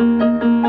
Música